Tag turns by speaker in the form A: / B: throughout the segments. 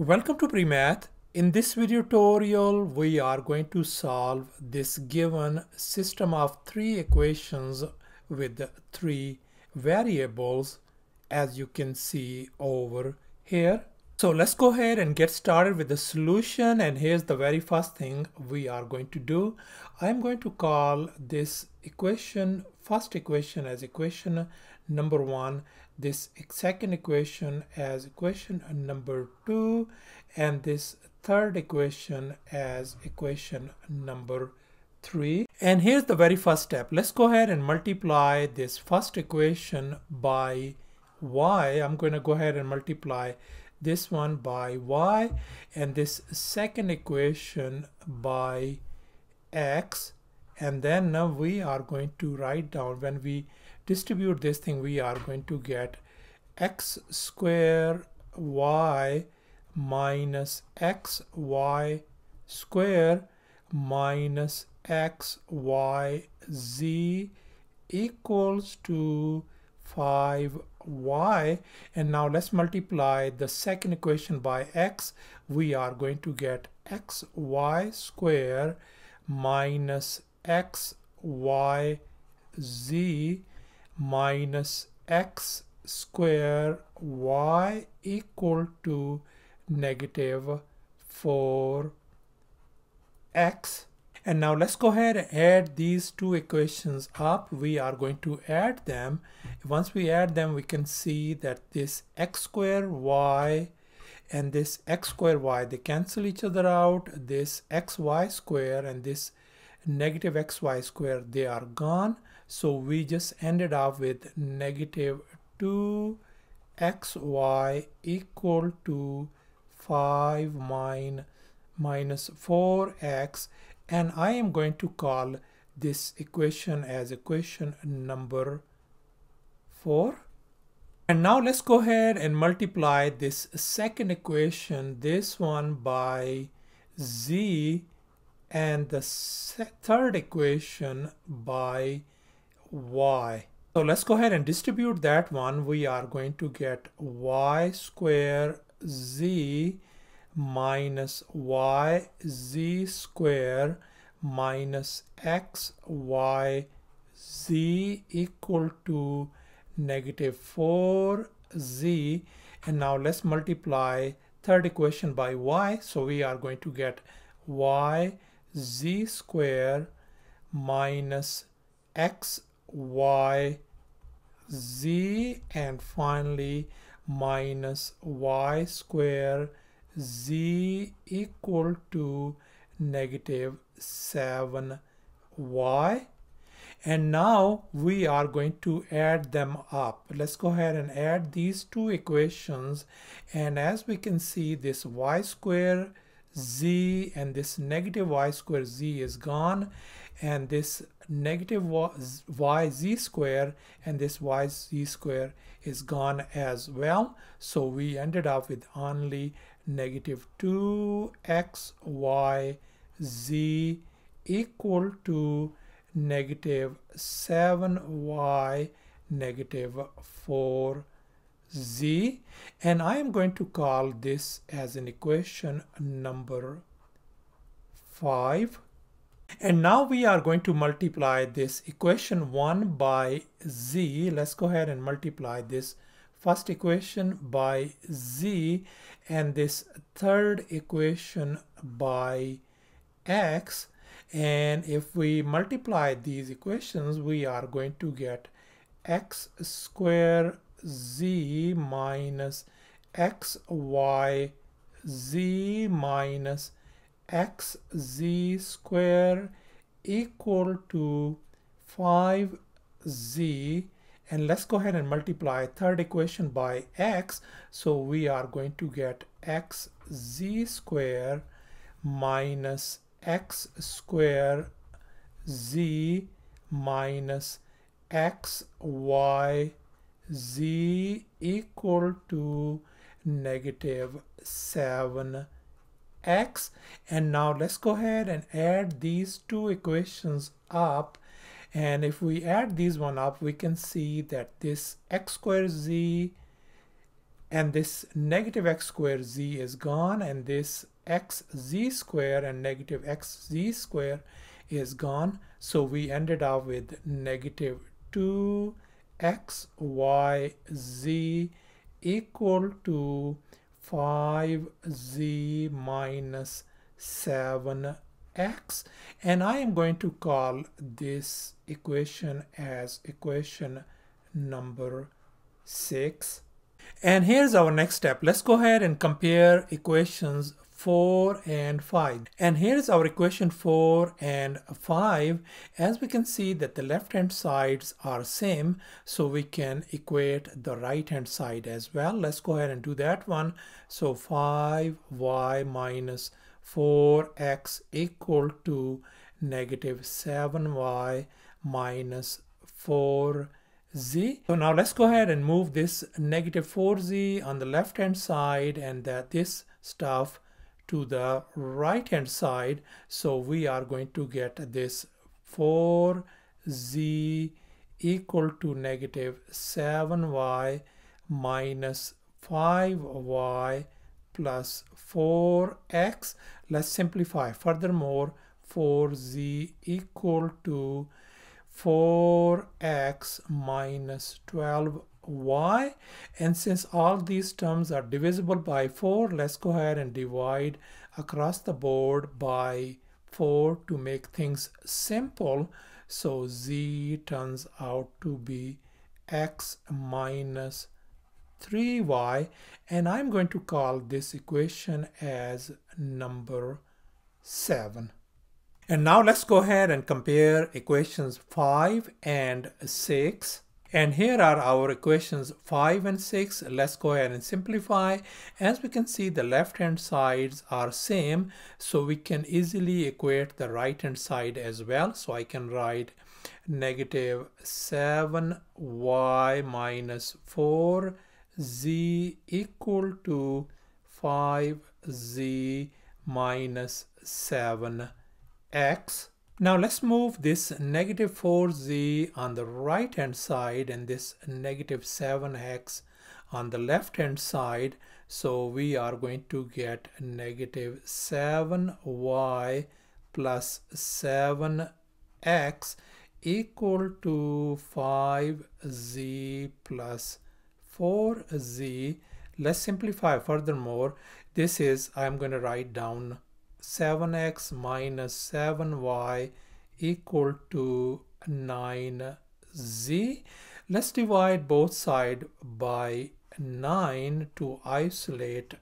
A: Welcome to PreMath. In this video tutorial, we are going to solve this given system of three equations with three variables as you can see over here. So let's go ahead and get started with the solution and here's the very first thing we are going to do. I'm going to call this equation, first equation as equation number one this second equation as equation number two and this third equation as equation number three. And here's the very first step. Let's go ahead and multiply this first equation by y. I'm going to go ahead and multiply this one by y and this second equation by x and then now we are going to write down when we distribute this thing we are going to get x square y minus x y square minus x y z equals to 5y and now let's multiply the second equation by x. We are going to get xy square minus x y z minus x square y equal to negative 4x and now let's go ahead and add these two equations up. We are going to add them. Once we add them we can see that this x square y and this x square y they cancel each other out. This xy square and this negative xy square they are gone. So we just ended up with negative 2xy equal to 5 min minus 4x and I am going to call this equation as equation number 4 and now let's go ahead and multiply this second equation this one by z and the third equation by y. So let's go ahead and distribute that one. We are going to get y square z minus y z square minus x y z equal to negative 4 z and now let's multiply third equation by y so we are going to get y z square minus x y z and finally minus y square z equal to negative 7y and now we are going to add them up. Let's go ahead and add these two equations. And as we can see this y square z and this negative y square z is gone and this negative y z square and this y z square is gone as well. So we ended up with only negative 2x y z equal to negative 7y negative 4 z and I am going to call this as an equation number 5 and now we are going to multiply this equation 1 by z. Let's go ahead and multiply this first equation by z and this third equation by x. And if we multiply these equations, we are going to get x square z minus xy z minus xz square equal to 5z and let's go ahead and multiply third equation by x. So we are going to get xz square minus x square z minus x y z equal to negative 7 x. And now let's go ahead and add these two equations up. And if we add these one up we can see that this x squared z and this negative x squared z is gone and this x z square and negative x z square is gone. So we ended up with negative 2 x y z equal to 5z minus 7x and I am going to call this equation as equation number 6 and here's our next step. Let's go ahead and compare equations 4 and 5 and here's our equation 4 and 5 as we can see that the left hand sides are same so we can equate the right hand side as well. Let's go ahead and do that one. So 5y minus 4x equal to negative 7y minus 4 z. So now let's go ahead and move this negative 4z on the left hand side and that this stuff to the right hand side. So we are going to get this 4z equal to negative 7y minus 5y plus 4x let's simplify furthermore. 4z equal to 4x minus 12 y and since all these terms are divisible by 4 let's go ahead and divide across the board by 4 to make things simple. So z turns out to be x minus 3y and I'm going to call this equation as number 7 and now let's go ahead and compare equations 5 and 6 and here are our equations 5 and 6. Let's go ahead and simplify. As we can see, the left-hand sides are same, so we can easily equate the right-hand side as well. So I can write negative 7y minus 4z equal to 5z minus 7x now let's move this negative 4z on the right hand side and this negative 7x on the left hand side. So we are going to get negative 7y plus 7x equal to 5z plus 4z. Let's simplify furthermore. This is, I'm going to write down 7x minus 7y equal to 9z. Let's divide both sides by 9 to isolate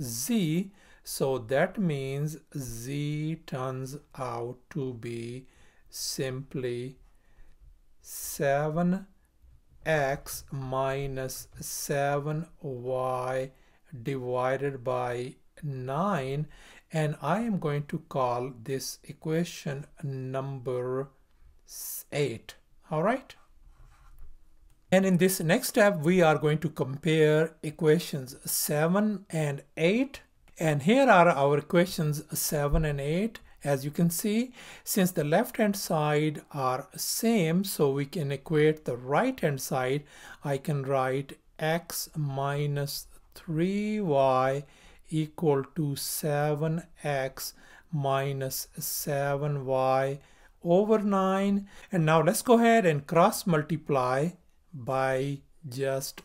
A: z. So that means z turns out to be simply 7x minus 7y divided by 9 and I am going to call this equation number 8 all right? And in this next step we are going to compare equations 7 and 8 and here are our equations 7 and 8 as you can see. Since the left hand side are same so we can equate the right hand side. I can write x minus 3y equal to 7x minus 7y over 9 and now let's go ahead and cross multiply by just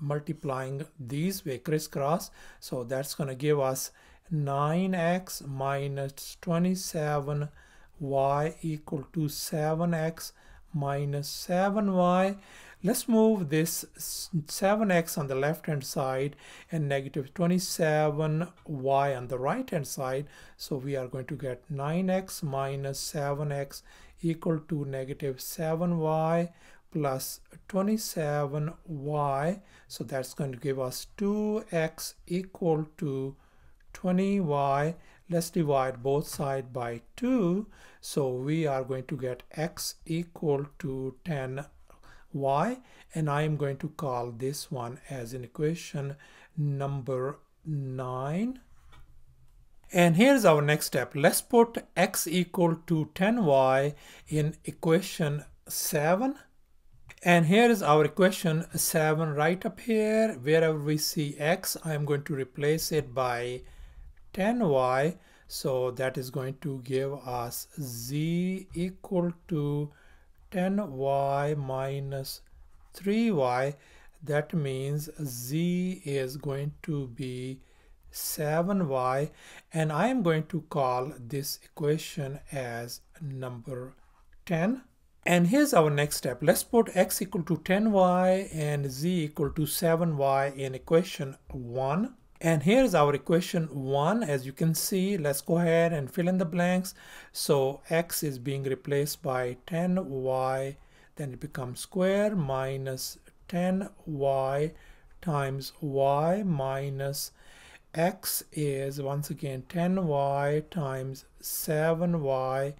A: multiplying these way crisscross. So that's going to give us 9x minus 27y equal to 7x minus 7y Let's move this 7x on the left hand side and negative 27y on the right hand side. So we are going to get 9x minus 7x equal to negative 7y plus 27y. So that's going to give us 2x equal to 20y. Let's divide both sides by 2. So we are going to get x equal to 10 y and I am going to call this one as an equation number 9 and here's our next step let's put x equal to 10y in equation 7 And here is our equation 7 right up here. Wherever we see x, I'm going to replace it by 10y. So that is going to give us z equal to 10y minus 3y. That means z is going to be 7y and I am going to call this equation as number 10. And here's our next step. Let's put x equal to 10y and z equal to 7y in equation 1. And here's our equation 1. As you can see, let's go ahead and fill in the blanks. So x is being replaced by 10y, then it becomes square minus 10y times y minus x is once again 10y times 7y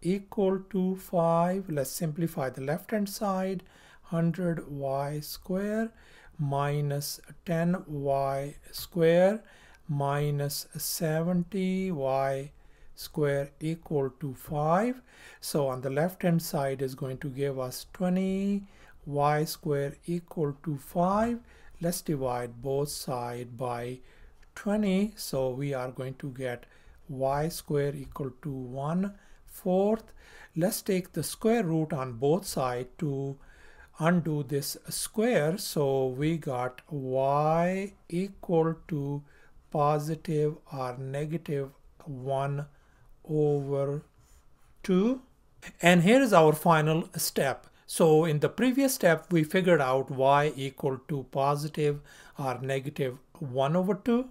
A: equal to 5. Let's simplify the left hand side. 100y square minus 10y square minus 70y square equal to 5. So on the left hand side is going to give us 20 y square equal to 5. Let's divide both sides by 20. So we are going to get y square equal to 1 fourth. Let's take the square root on both sides to undo this square. So we got y equal to positive or negative 1 over 2. And here is our final step. So in the previous step, we figured out y equal to positive or negative 1 over 2.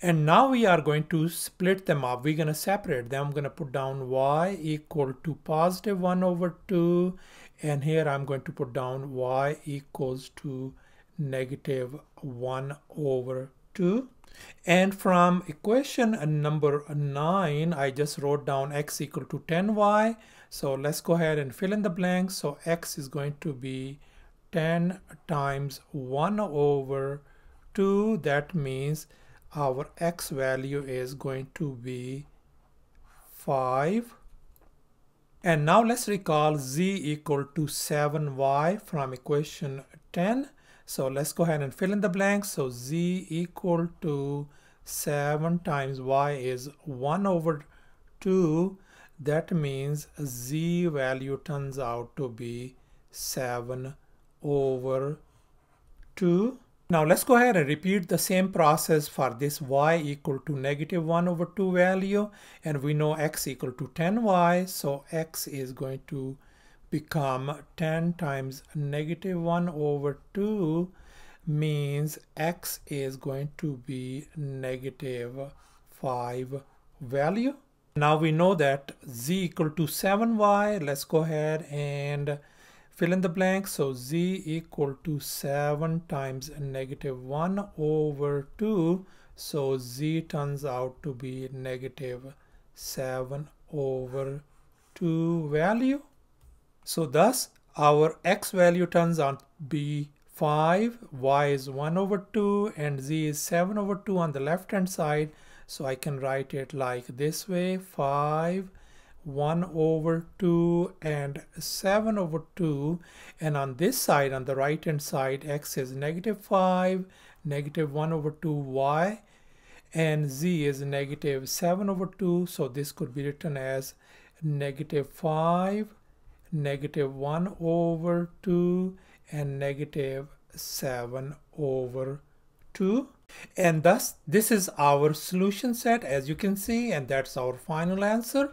A: And now we are going to split them up. We're going to separate them. I'm going to put down y equal to positive 1 over 2. And here I'm going to put down y equals to negative 1 over 2. And from equation number 9, I just wrote down x equal to 10y. So let's go ahead and fill in the blanks. So x is going to be 10 times 1 over 2. That means our x value is going to be 5 and now let's recall z equal to 7y from equation 10 so let's go ahead and fill in the blanks so z equal to 7 times y is 1 over 2 that means z value turns out to be 7 over 2 now let's go ahead and repeat the same process for this y equal to negative 1 over 2 value and we know x equal to 10y so x is going to become 10 times negative 1 over 2 means x is going to be negative 5 value. Now we know that z equal to 7y. Let's go ahead and fill in the blank so z equal to 7 times negative 1 over 2 so z turns out to be negative 7 over 2 value. So thus our x value turns out to be 5 y is 1 over 2 and z is 7 over 2 on the left hand side. So I can write it like this way. 5 1 over 2 and 7 over 2 and on this side on the right hand side x is negative 5 negative 1 over 2 y and z is negative 7 over 2 so this could be written as negative 5 negative 1 over 2 and negative 7 over 2 and thus this is our solution set as you can see and that's our final answer